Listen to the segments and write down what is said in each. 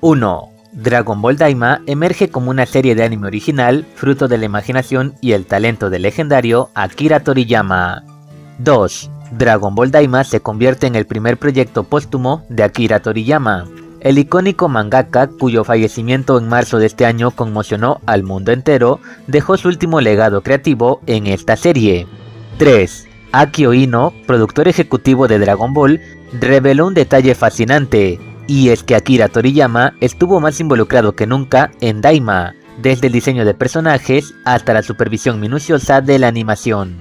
1. Dragon Ball Daima emerge como una serie de anime original, fruto de la imaginación y el talento del legendario Akira Toriyama. 2. Dragon Ball Daima se convierte en el primer proyecto póstumo de Akira Toriyama, el icónico mangaka cuyo fallecimiento en marzo de este año conmocionó al mundo entero, dejó su último legado creativo en esta serie. 3. Akio Ino, productor ejecutivo de Dragon Ball, reveló un detalle fascinante, y es que Akira Toriyama estuvo más involucrado que nunca en Daima, desde el diseño de personajes hasta la supervisión minuciosa de la animación.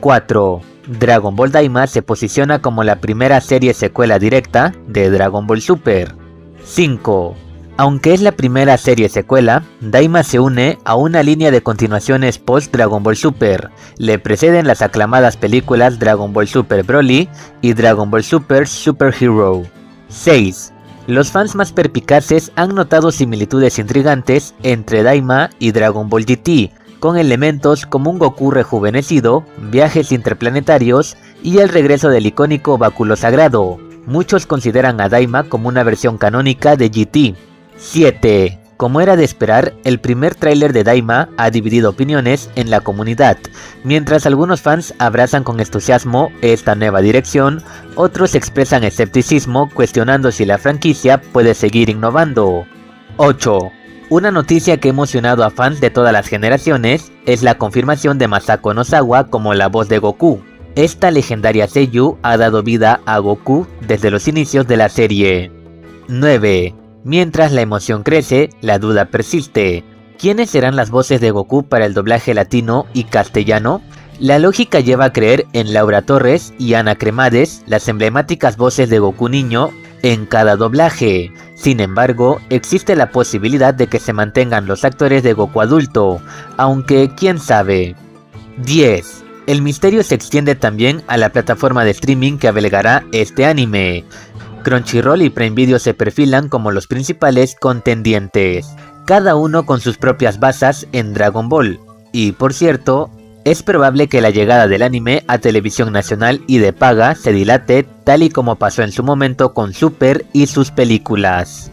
4. Dragon Ball Daima se posiciona como la primera serie secuela directa de Dragon Ball Super. 5. Aunque es la primera serie secuela, Daima se une a una línea de continuaciones post Dragon Ball Super. Le preceden las aclamadas películas Dragon Ball Super Broly y Dragon Ball Super Super Hero. 6. Los fans más perpicaces han notado similitudes intrigantes entre Daima y Dragon Ball GT, con elementos como un Goku rejuvenecido, viajes interplanetarios y el regreso del icónico báculo sagrado. Muchos consideran a Daima como una versión canónica de GT. 7. Como era de esperar, el primer tráiler de Daima ha dividido opiniones en la comunidad. Mientras algunos fans abrazan con entusiasmo esta nueva dirección, otros expresan escepticismo cuestionando si la franquicia puede seguir innovando. 8. Una noticia que ha emocionado a fans de todas las generaciones es la confirmación de Masako Nozawa como la voz de Goku. Esta legendaria Seiyu ha dado vida a Goku desde los inicios de la serie. 9. Mientras la emoción crece, la duda persiste. ¿Quiénes serán las voces de Goku para el doblaje latino y castellano? La lógica lleva a creer en Laura Torres y Ana Cremades, las emblemáticas voces de Goku niño, en cada doblaje. Sin embargo, existe la posibilidad de que se mantengan los actores de Goku adulto, aunque quién sabe. 10. El misterio se extiende también a la plataforma de streaming que albergará este anime. Crunchyroll y Prime se perfilan como los principales contendientes, cada uno con sus propias basas en Dragon Ball. Y por cierto, es probable que la llegada del anime a televisión nacional y de paga se dilate tal y como pasó en su momento con Super y sus películas.